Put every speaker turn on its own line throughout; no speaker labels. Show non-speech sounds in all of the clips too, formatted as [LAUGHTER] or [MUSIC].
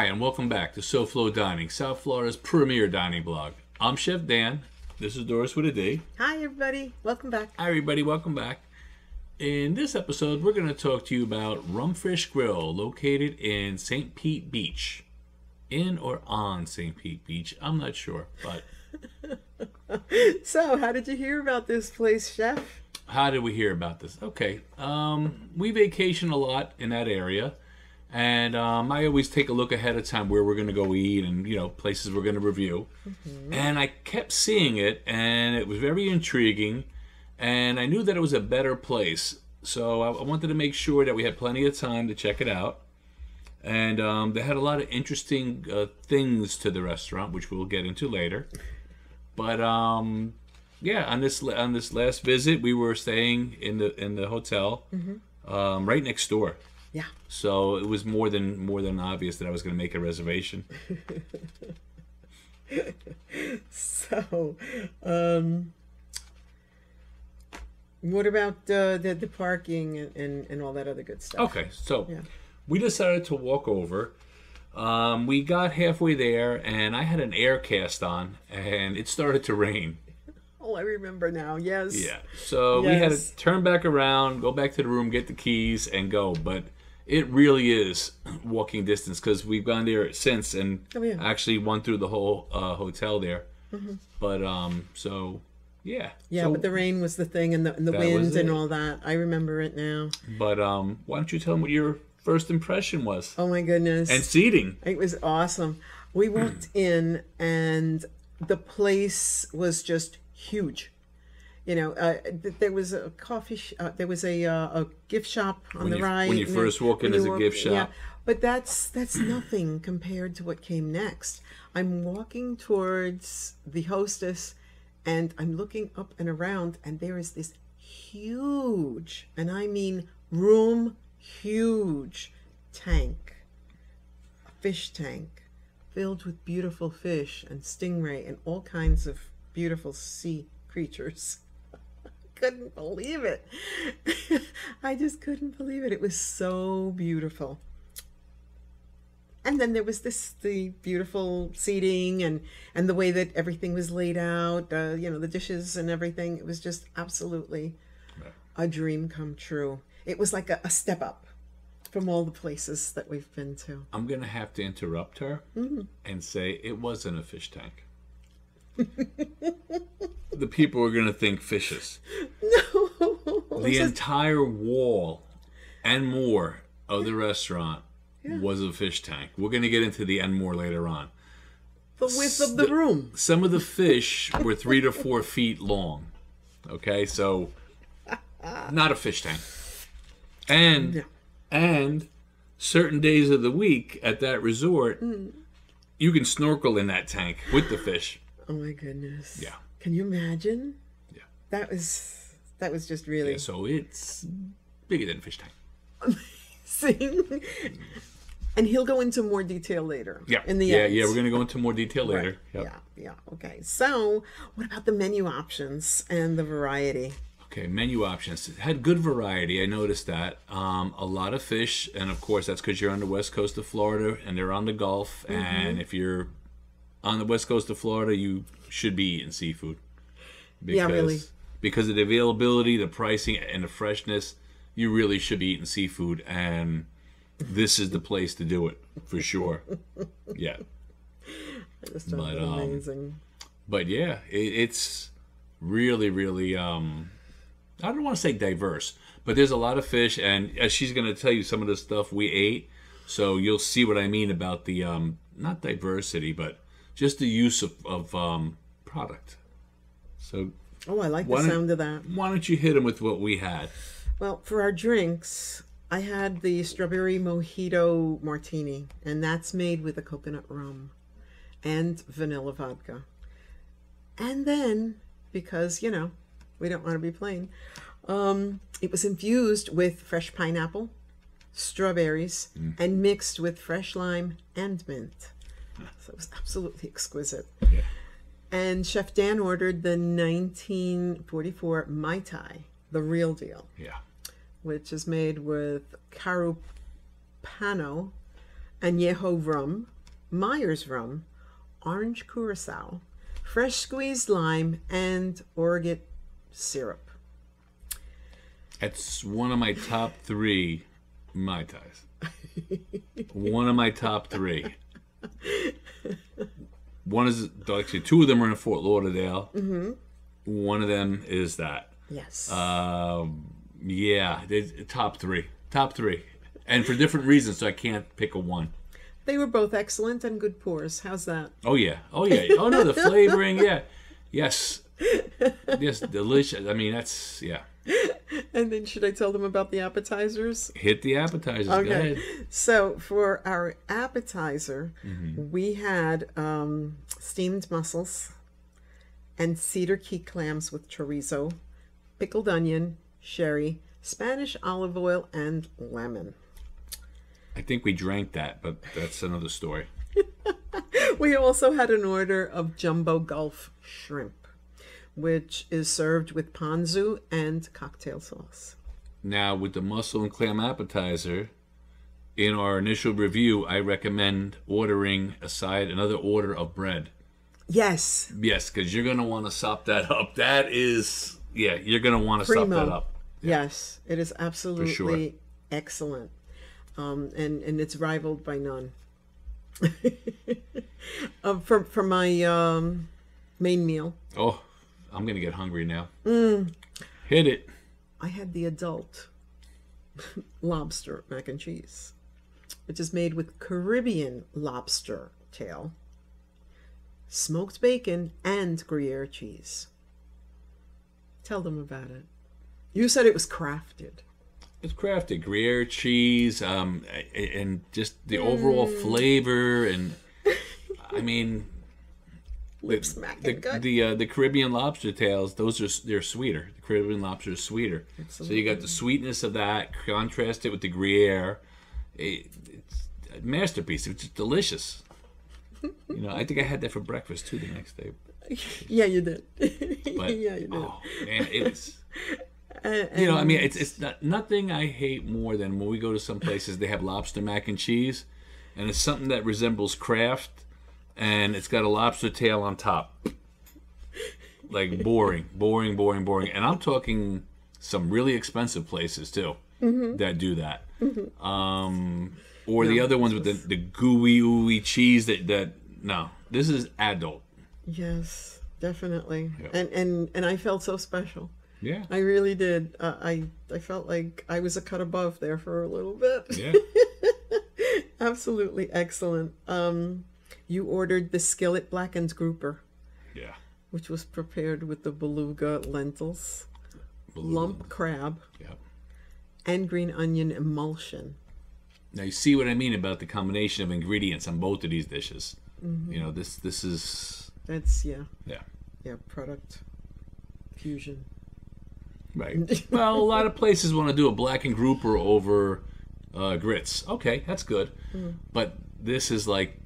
Hi, and welcome back to SoFlo Dining, South Florida's premier dining blog. I'm Chef Dan. This is Doris with a D.
Hi, everybody. Welcome back.
Hi, everybody. Welcome back. In this episode, we're going to talk to you about Rumfish Grill, located in St. Pete Beach. In or on St. Pete Beach, I'm not sure, but [LAUGHS]
So, how did you hear about this place, Chef?
how did we hear about this? Okay, um, we vacation a lot in that area, and um, I always take a look ahead of time where we're going to go eat and you know places we're going to review. And I kept seeing it, and it was very intriguing, and I knew that it was a better place. So I, I wanted to make sure that we had plenty of time to check it out. And um, they had a lot of interesting uh, things to the restaurant, which we'll get into later. But um, yeah, on this on this last visit, we were staying in the in the hotel um, right next door.
Yeah.
So it was more than more than obvious that I was going to make a reservation. [LAUGHS]
So, um, what about uh, the the parking and, and, and all that other good stuff?
Okay, so
Yeah.
we decided to walk over. Um, we got halfway there, and I had an air cast on, and it started to rain.
Oh, I remember now. Yes.
Yeah. So we had to turn back around, go back to the room, get the keys, and go. But it really is walking distance because we've gone there since and
Oh, yeah. Mm-hmm.
actually went through the whole uh, hotel there. But um, so yeah.
Yeah,
So-
but the rain was the thing, and the and the
That was
wind and all that. I remember it now.
But um, why don't you tell them what your first impression was?
Oh my goodness.
And seating.
It was awesome. We walked in, and the place was just huge. You know, uh, th- there was a coffee. Sh- uh, there was a uh, a gift shop on
When
the
you-
right.
when you first walk in, there's a gift shop.
but that's that's nothing compared to what came next. I'm walking towards the hostess, and I'm looking up and around, and there is this huge, and I mean room huge, tank a fish tank filled with beautiful fish and stingray and all kinds of beautiful sea creatures. Couldn't believe it. [LAUGHS] I just couldn't believe it. It was so beautiful. And then there was this the beautiful seating and and the way that everything was laid out, uh, you know, the dishes and everything. It was just absolutely a dream come true. It was like a, a step up from all the places that we've been to.
I'm gonna have to interrupt her
Mm-hmm.
and say it wasn't a fish tank. [LAUGHS] the people are gonna think fishes. No. The entire wall and more of the restaurant was a fish tank. We're gonna get into the and more later on.
the width of the room.
Some of the fish were three to four feet long. Okay, so not a fish tank. And
Yeah.
and certain days of the week at that resort,
Mm.
you can snorkel in that tank with the fish.
Oh my goodness.
Yeah.
Can you imagine?
Yeah.
That was that was just really
So it's bigger than fish tank.
amazing. [LAUGHS] and he'll go into more detail later.
Yeah.
In the
yeah,
end.
yeah, we're gonna go into more detail
Right.
later. Yep.
Yeah, yeah. Okay. So what about the menu options and the variety?
Okay, menu options. It had good variety. I noticed that. Um, a lot of fish, and of course that's because you're on the west coast of Florida and they're on the Gulf.
Mm-hmm.
And if you're on the west coast of Florida, you should be eating seafood. Because,
Yeah, really.
Because of the availability, the pricing, and the freshness, you really should be eating seafood. And this is the place to do it for [LAUGHS] sure. Yeah.
It just sounds
But, um,
amazing.
but yeah, it, it's really, really. Um, I don't want to say diverse, but there's a lot of fish, and as she's going to tell you some of the stuff we ate, so you'll see what I mean about the um, not diversity, but just the use of, of um, product. So
Oh, I like the sound of that.
why don't you hit them with what we had?
Well, for our drinks, I had the strawberry mojito martini, and that's made with a coconut rum and vanilla vodka. And then, because, you know, we don't want to be plain, um, it was infused with fresh pineapple, strawberries, and mixed with fresh lime and mint. [LAUGHS] So it was absolutely exquisite.
Yeah.
And Chef Dan ordered the 1944 Mai Tai, the real deal
Yeah.
which is made with carupano añejo rum, Myers rum, orange curacao, fresh squeezed lime, and orgeat syrup.
It's one of my top three Mai Tais. one of my top three. One is actually two of them are in Fort Lauderdale. Mm-hmm. One of them is that.
Yes.
Um, yeah, they- top three, top three, and for different reasons. So I can't pick a one.
they were both excellent and good pours. How's that?
Oh yeah, oh yeah, oh no, the [LAUGHS] flavoring, yeah, yes, yes, delicious. I mean, that's yeah.
And then should I tell them about the appetizers?
Hit the appetizers. Go ahead.
So for our appetizer,
Mm-hmm.
we had um, steamed mussels and cedar key clams with chorizo, pickled onion, sherry, Spanish olive oil, and lemon.
I think we drank that, but that's another story. [LAUGHS]
We also had an order of jumbo gulf shrimp, which is served with ponzu and cocktail sauce.
Now, with the mussel and clam appetizer, in our initial review, I recommend ordering aside another order of bread.
Yes,
Yes, because you're gonna want to sop that up. That is, yeah, you're gonna want to sop that up.
yes, it is absolutely
sure.
excellent, um, and and it's rivaled by none. [LAUGHS] um, for for my um, main meal,
Oh, I'm gonna get hungry now.
Mm.
Hit it.
I had the adult [LAUGHS] lobster mac and cheese, which is made with Caribbean lobster tail, smoked bacon, and Gruyere cheese. Tell them about it. You said it was crafted.
It's crafted Gruyere cheese, um, and just the overall flavor, and I mean,
Lips
the
good.
the uh, the Caribbean lobster tails. Those are they're sweeter. The Caribbean lobster is sweeter. So you got the sweetness of that. Contrast it with the Gruyere. It, it's a masterpiece. It's delicious. [LAUGHS] You know, I think I had that for breakfast too the next day. [LAUGHS]
yeah, you did. [LAUGHS]
But
yeah, you did.
oh man, it's
And-
you know, I mean, it's it's not, nothing I hate more than when we go to some places they have lobster mac and cheese, and it's something that resembles Kraft, and it's got a lobster tail on top. Like boring, boring, boring, boring, and I'm talking some really expensive places too that do that. Um, or the other ones with the, the gooey ooey cheese that that no, this is adult.
yes, definitely.
Yeah.
And and and I felt so special.
Yeah,
I really did. Uh, I I felt like I was a cut above there for a little bit.
yeah. [LAUGHS]
Absolutely excellent. Um, you ordered the skillet blackened grouper,
Yeah.
which was prepared with the beluga lentils, lump crab,
Yeah.
and green onion emulsion.
Now you see what I mean about the combination of ingredients on both of these dishes.
Mm-hmm.
You know, this this is
That's yeah,
yeah.
yeah, product fusion.
Right. [LAUGHS] well, a lot of places want to do a blackened grouper over uh, grits. Okay, that's good.
Mm.
But this is like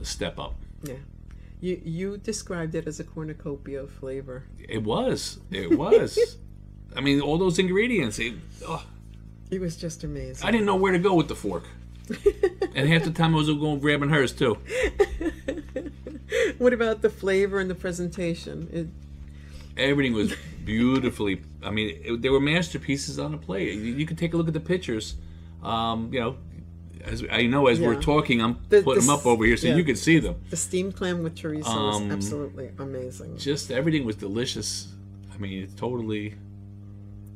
a step up.
Yeah. You you described it as a cornucopia of flavor.
It was. It was. [LAUGHS] I mean, all those ingredients. It, oh,
It was just amazing.
I didn't know where to go with the fork. [LAUGHS] and half the time I was going grabbing hers too. [LAUGHS]
What about the flavor and the presentation? It,
Everything was beautifully. I mean, it, they were masterpieces on a plate. You, you could take a look at the pictures. Um, you know, as I know as we're talking, I'm
The-
putting
the
them up over here so
yeah.
you can see them.
the steamed clam with chorizo
Um,
is absolutely amazing.
Just everything was delicious. I mean, it's totally,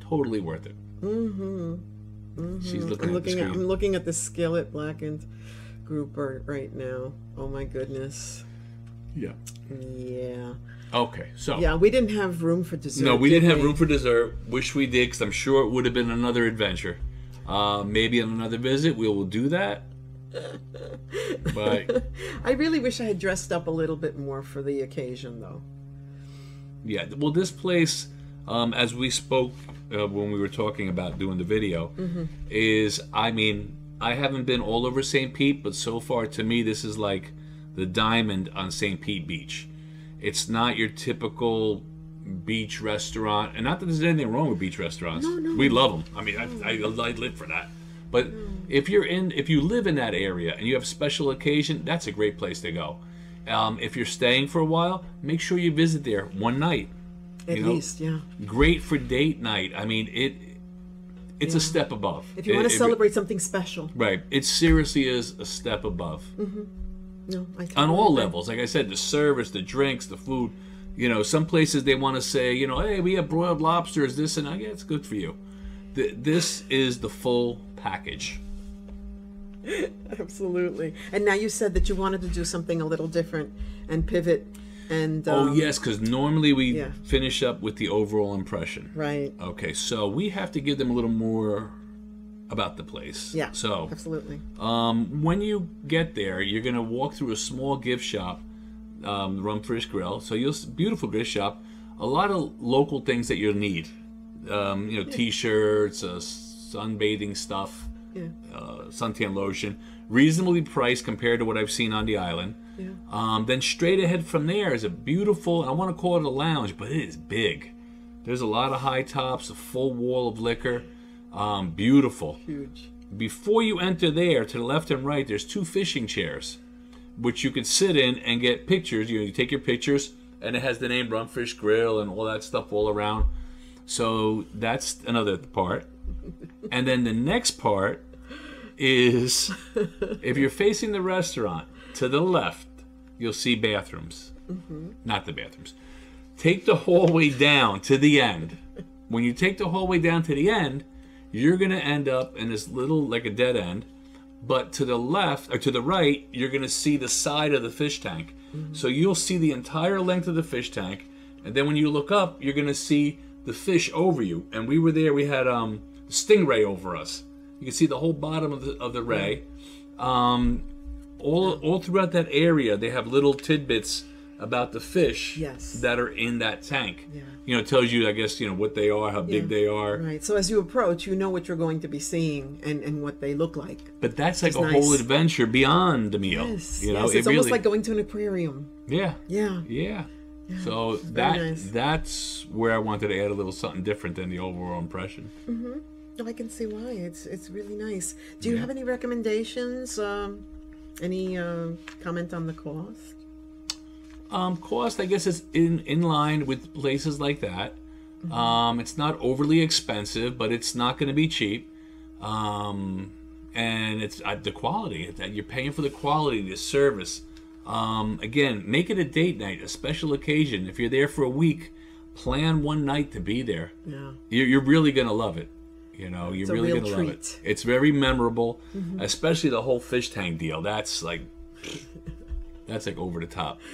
totally worth it. Mm-hmm. She's looking
I'm
at the
looking at, I'm looking at the skillet blackened grouper right now. Oh my goodness.
yeah.
Yeah.
Okay, so
Yeah, we didn't have room for dessert.
no, we
did
didn't have room for dessert. Wish we did, because I'm sure it would have been another adventure. Uh, maybe on another visit we will do that. But [LAUGHS]
I really wish I had dressed up a little bit more for the occasion, though.
Yeah, well, this place, um, as we spoke uh, when we were talking about doing the video, is I mean, I haven't been all over St. Pete, but so far to me, this is like the diamond on St. Pete Beach. It's not your typical beach restaurant, and not that there's anything wrong with beach restaurants. We love them. I mean, I, mm. I, I live for that. But mm. if you're in, if you live in that area and you have a special occasion, that's a great place to go. Um, if you're staying for a while, make sure you visit there one night.
At
you know,
least, yeah.
Great for date night. I mean, it. It's a step above.
If you
It-
want to
it-
celebrate something special,
right? It seriously is a step above mm-hmm.
no, I
on all
agree.
levels. Like I said, the service, the drinks, the food. You know, some places they want to say, you know, hey, we have broiled lobsters, this and that. Yeah, it's good for you. Th- This is the full package. [LAUGHS]
Absolutely. And now you said that you wanted to do something a little different and pivot and
Oh
um,
yes, because normally we
yeah.
finish up with the overall impression.
right.
Okay, so we have to give them a little more about the place.
Yeah.
So
absolutely.
Um, when you get there, you're gonna walk through a small gift shop, um, Rumfish Grill. So you'll beautiful gift shop, a lot of local things that you'll need. Um, you know, t-shirts, uh, sunbathing stuff,
Yeah.
uh, suntan lotion, reasonably priced compared to what I've seen on the island.
Yeah.
Um, then straight ahead from there is a beautiful, I want to call it a lounge, but it is big. There's a lot of high tops, a full wall of liquor. Um, beautiful.
Huge.
Before you enter there, to the left and right, there's two fishing chairs, which you could sit in and get pictures. You, know, you take your pictures, and it has the name Rumfish Grill and all that stuff all around. So that's another part. [LAUGHS] And then the next part is if you're facing the restaurant to the left, you'll see bathrooms. Mm-hmm. Not the bathrooms. Take the hallway down to the end. When you take the hallway down to the end, you're going to end up in this little, like a dead end. But to the left, or to the right, you're going to see the side of the fish tank. So you'll see the entire length of the fish tank. And then when you look up, you're going to see the fish over you. And we were there, we had um, stingray over us. You can see the whole bottom of the, of the ray. Um, all, all throughout that area, they have little tidbits about the fish
Yes.
that are in that tank.
Yeah.
You know, it tells you, I guess, you know, what they are, how big they are.
Right. So as you approach, you know what you're going to be seeing and, and what they look like.
But that's like a
nice.
whole adventure beyond the meal.
Yes.
you know,
yes.
it
It's almost
really-
like going to an aquarium.
yeah,
Yeah.
yeah. So that
nice.
that's where I wanted to add a little something different than the overall impression. Mm-hmm.
Oh, I can see why. It's it's really nice. Do you have any recommendations? Um, any uh, comment on the cost?
Um, cost, I guess, is in in line with places like that. Um, it's not overly expensive, but it's not going to be cheap. Um, and it's uh, the quality that you're paying for the quality, the service. Um, again, make it a date night, a special occasion. If you're there for a week, plan one night to be there.
Yeah.
You're, you're really going to love it. You know, you're really to love it.
Mm-hmm.
It's very memorable, especially the whole fish tank deal. That's like, [LAUGHS] that's like over the top. [LAUGHS]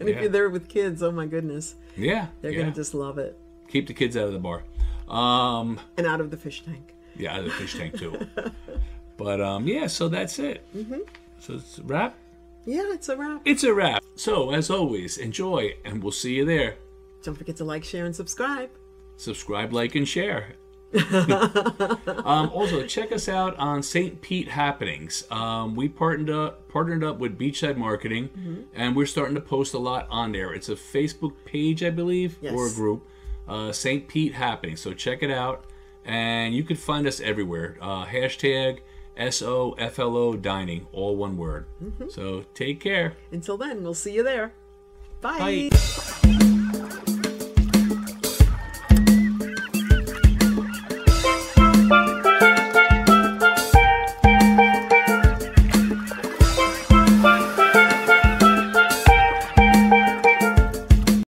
And
Yeah.
if you're there with kids, oh my goodness,
Yeah,
they're
yeah.
gonna just love it.
keep the kids out of the bar. Um,
And out of the fish tank.
yeah, the fish tank too. [LAUGHS] but um, yeah, so that's it. Mm-hmm. So it's a wrap.
Yeah, it's a wrap.
It's a wrap. So as always, enjoy, and we'll see you there.
Don't forget to like, share, and subscribe.
Subscribe, like, and share. [LAUGHS] um, also, check us out on St. Pete Happenings. Um, we partnered up, partnered up with Beachside Marketing, and we're starting to post a lot on there. It's a Facebook page, I believe, or a group, uh, St. Pete Happenings. So check it out, and you can find us everywhere. Uh, hashtag SOFLO Dining, all one word. So take care.
Until then, we'll see you there. Bye.
Bye.